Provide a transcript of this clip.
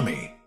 Tommy.